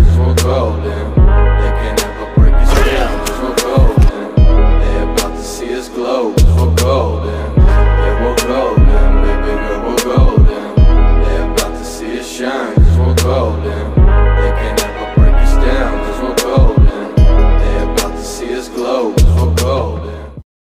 niggas were golden. They can never break us down, cause we're golden. They about to see us glow, cause we're golden. Yeah, we're golden, baby girl, we're golden. They about to see us shine, cause we're golden. They can never break us down, cause we're golden. They about to see us glow, cause we're golden.